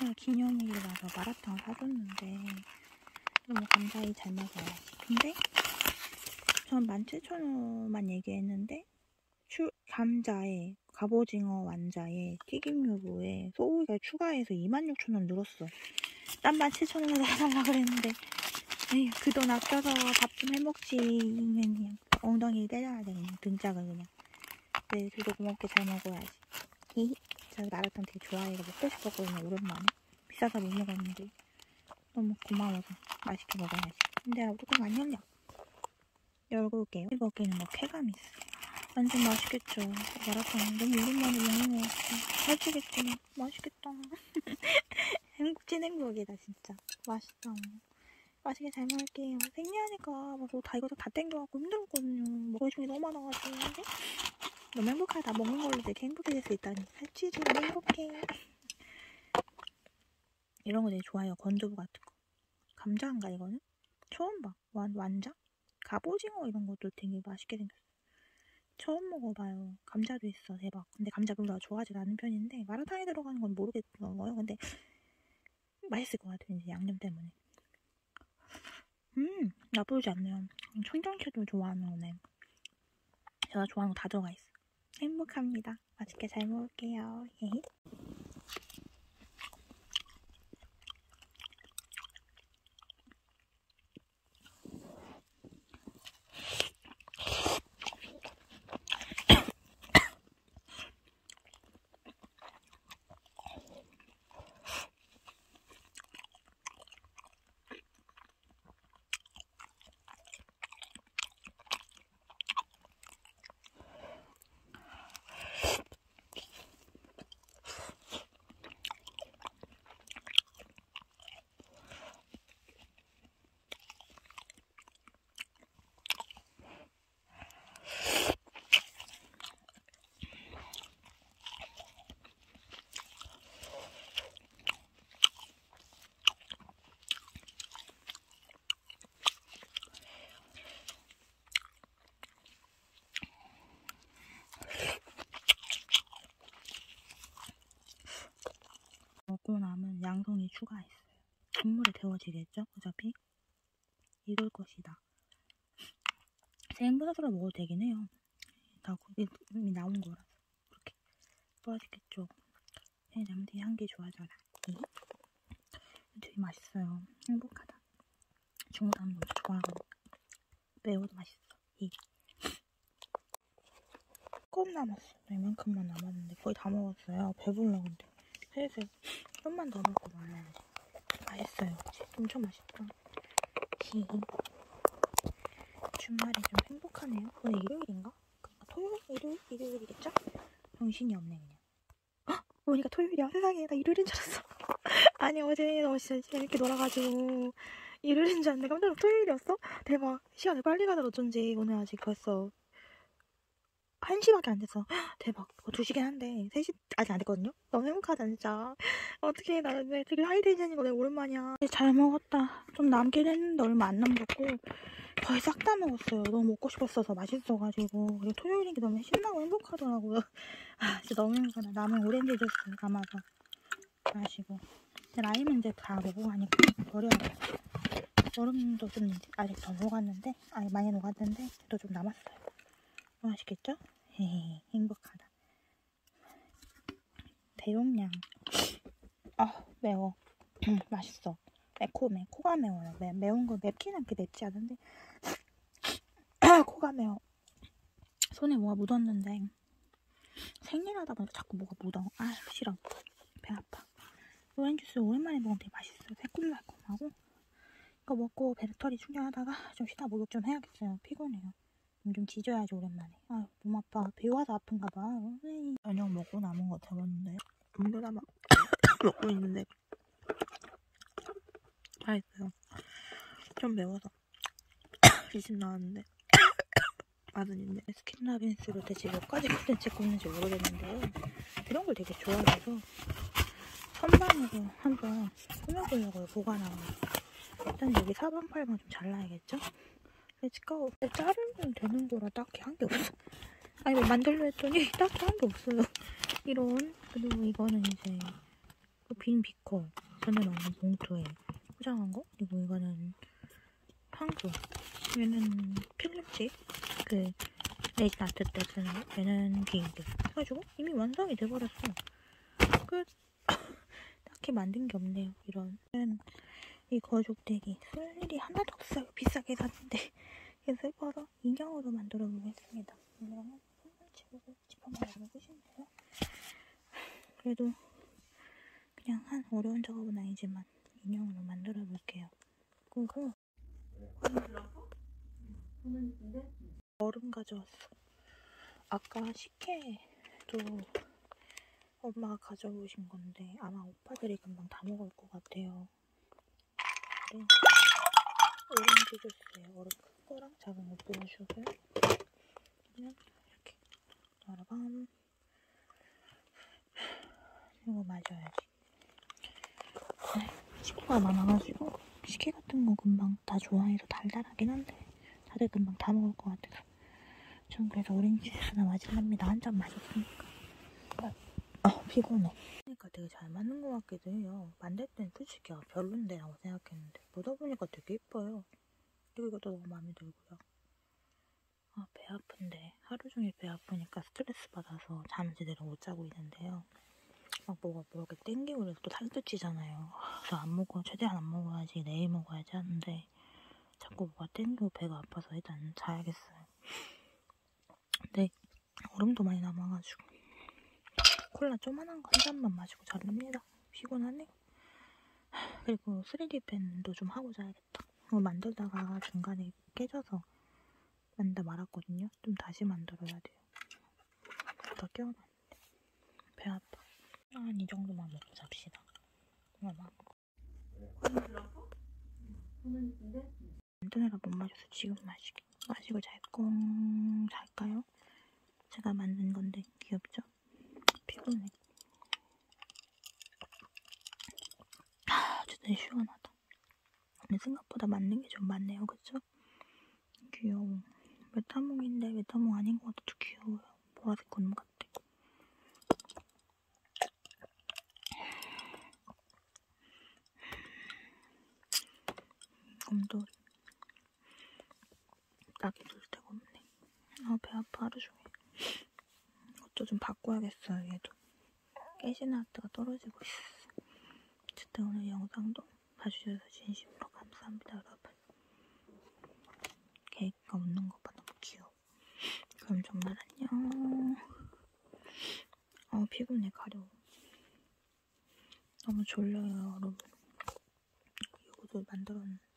제가 기념일이라서 마라탕 사줬는데 너무 감사히 잘 먹어야지. 근데 전 17,000원만 얘기했는데 추, 감자에 갑오징어 완자에 튀김유부에 소고기가 추가해서 26,000원 늘었어. 딴 17,000원에 해달라 그랬는데 그 돈 아껴서 밥 좀 해먹지 그냥 엉덩이 때려야 돼 그냥 등짝을 그냥 네 그래도 고맙게 잘 먹어야지 히히 저 마라탕 되게 좋아해서 먹고 싶었거든요 오랜만에. 비싸서 못 먹었는데. 너무 고마워서 맛있게 먹어야지. 근데 뚜껑 안 열려 열어볼게요. 먹기는 뭐 쾌감 있어. 완전 맛있겠죠. 마라탕 너무 오랜만에 먹는 것 같아. 살찌겠지. 맛있겠다. 행복 찐 행복이다 진짜. 맛있다. 맛있게 잘 먹을게요. 생리하니까 뭐다 이것도 다 땡겨갖고 힘들었거든요. 먹을 중이 너무 많아가지고 너무 행복하다. 먹는 걸로 되게 행복해질 수 있다니. 살찌지 너무 행복해. 이런 거 되게 좋아해요. 건두부 같은 거. 감자인가 이거는? 처음 봐. 완, 완자? 갑오징어 이런 것도 되게 맛있게 생겼어 처음 먹어봐요. 감자도 있어. 대박. 근데 감자 별로 좋아하지 않는 편인데 마라탕에 들어가는 건 모르겠어요. 근데 맛있을 것 같아요 이제 양념 때문에. 음 나쁘지 않네요. 청정채도 좋아하는 거네. 제가 좋아하는 거 다 들어가 있어 행복합니다. 맛있게 잘 먹을게요. 먹고 남은 양송이 추가했어요. 국물에 데워지겠죠? 어차피 이럴 것이다. 생분사스로 먹어도 되긴 해요. 다 이미 나온 거라서 그렇게. 생자면 되게 향기 좋아져라. 되게 맛있어요. 행복하다. 중후담 너무 좋아하거든. 매워도 맛있어. 이. 조금 남았어. 이만큼만 남았는데 거의 다 먹었어요. 배불러 근데. 슬슬 좀만 더 먹고 말아야지. 맛있어요. 엄청 맛있다. 히. 주말에 좀 행복하네요. 오늘 일요일인가? 그러니까 토요일? 일요일? 일요일이겠죠? 정신이 없네 그냥. 헉! 오니까 토요일이야. 세상에 나 일요일인 줄 알았어. 아니 어제 너무 진짜 재밌게 놀아가지고 일요일인 줄 알았는데 깜짝 놀라 토요일이었어? 대박. 시간을 빨리 가다 어쩐지 오늘 아직 벌써 1시밖에 안 됐어. 대박. 어, 2시긴 한데 3시 아직 안 됐거든요? 너무 행복하다 진짜. 어떻게 나는 되게 high tension인 거 내가 오랜만이야. 잘 먹었다. 좀 남긴 했는데 얼마 안 남겼고 거의 싹 다 먹었어요. 너무 먹고 싶었어서 맛있어가지고 그리고 토요일인 게 너무 신나고 행복하더라고요. 아 진짜 너무 행복하다. 남은 오렌지 주스 담아서 마시고 라임은 이제 다 먹어가니까 버려야 돼. 얼음도 좀 아직 더 녹았는데 아니 많이 녹았는데 또 좀 남았어요. 맛있겠죠? 행복하다. 대용량. 아 매워. 맛있어. 매콤해. 코가 매워요. 매, 매운 거 맵기는 그렇게 맵지 않은데 코가 매워. 손에 뭐가 묻었는데 생일하다 보니까 자꾸 뭐가 묻어. 아 싫어. 배 아파. 오렌지 주스 오랜만에 먹으면 되게 맛있어요. 새콤달콤하고 이거 먹고 배터리 충전하다가 좀 쉬다 목욕 좀 해야겠어요. 피곤해요. 좀 지져야지 오랜만에. 아유 몸 아파. 비 와서 아픈가 봐. 에이. 저녁 먹고 남은 거 데웠는데 음료 담아 먹고 있는데 맛있어요. 좀 매워서 기침 나왔는데 맛은 있네. 배스킨라빈스로 대체 몇 가지 콘텐츠 뽑는지 모르겠는데요. 이런 걸 되게 좋아해서 선반으로 한번 꾸며보려고요. 보관하고. 일단 여기 사방팔방 좀 잘라야겠죠? Let's go. 자르면 되는 거라 딱히 한 게 없어. 아니 뭐 만들려 했더니 딱히 한 게 없어요. 이런 그리고 이거는 이제 그빈 비커 전에 넣는 봉투에 포장한 거 그리고 이거는 향수 얘는 필름집 그 레이스 아트 때 쓰는 거 얘는 개인기 해가지고 이미 완성이 돼버렸어 끝 딱히 만든 게 없네요 이런 이 거족대기. 쓸 일이 하나도 없어요. 비싸게 샀는데. 그래서 슬퍼서 인형으로 만들어 보겠습니다. 인형은 집으로 집어만 열어보시면 돼요. 그래도 그냥 한 어려운 작업은 아니지만 인형으로 만들어 볼게요. 그리고 얼음 가져왔어. 아까 식혜도 엄마가 가져오신 건데 아마 오빠들이 금방 다 먹을 것 같아요 네. 오렌지 주스에 얼음 큰 거랑 작은 거 부어주고요. 그냥 이렇게 따라밤 이거 마셔야지. 네, 식구가 많아가지고 식혜 같은 거 금방 다 좋아해서 달달하긴 한데 다들 금방 다 먹을 것 같아서 전 그래서 오렌지 주스나 마실랍니다. 한 잔 마셨으니까. 아 피곤해. 그러니까 되게 잘 맞는 것 같기도 해요. 만들 땐 솔직히 아, 별론데 라고 생각했는데 보다 보니까 되게 예뻐요. 그리고 이것도 너무 마음에 들고요. 아, 배 아픈데 하루 종일 배 아프니까 스트레스 받아서 잠을 제대로 못 자고 있는데요. 막 뭐가 뭐 이렇게 땡기고 그래서 또 살도 찌잖아요. 그래서 안 먹어 최대한 안 먹어야지 내일 먹어야지 하는데 자꾸 뭐가 땡기고 배가 아파서 일단 자야겠어요. 근데 얼음도 많이 남아가지고 콜라 조만한 거 한 잔만 마시고 자렵니다. 피곤하네. 그리고 3D 펜도 좀 하고 자야겠다. 이거 만들다가 중간에 깨져서 만다 말았거든요. 좀 다시 만들어야 돼요. 더 깨어났는데. 배 아파. 한 이 정도만 먹고 잡시다. 엄마. 만드느라 못 마셔서 지금 마시게. 마시고 잘꽁 잘까요? 제가 만든 건데 귀엽죠? 피곤해. 아, 진짜 시원하다. 근데 생각보다 맞는 게 좀 많네요, 그쵸? 귀여워. 메타몽인데 메타몽 아닌 것 같아도 귀여워요. 보라색 곤 같아. 곰돌이. 딱히 둘 데가 없네. 아, 배 아파, 하루 종일. 이것도 좀 바꿔야겠어요, 얘도. 깨지는 아트가 떨어지고 있어. 어쨌든 오늘 영상도 봐주셔서 진심으로 감사합니다, 여러분. 케이크가 웃는 것 봐, 너무 귀여워. 그럼 정말 안녕. 어, 피곤해, 가려워. 너무 졸려요, 여러분. 이것도 만들었는데.